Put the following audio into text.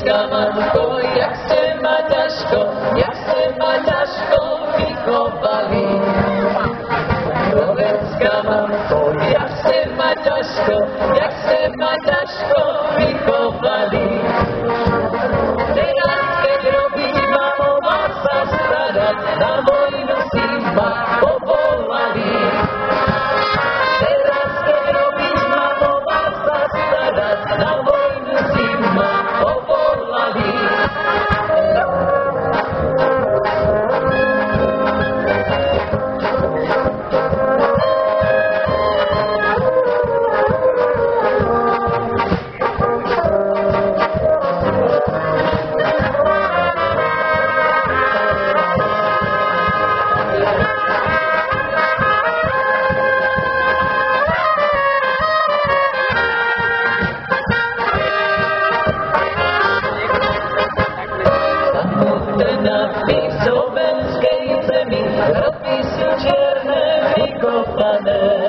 Polska matko, jak się ma ciężko, jak się ma ciężko wychowali. Polska matko, jak się ma ciężko, jak się ma Amen.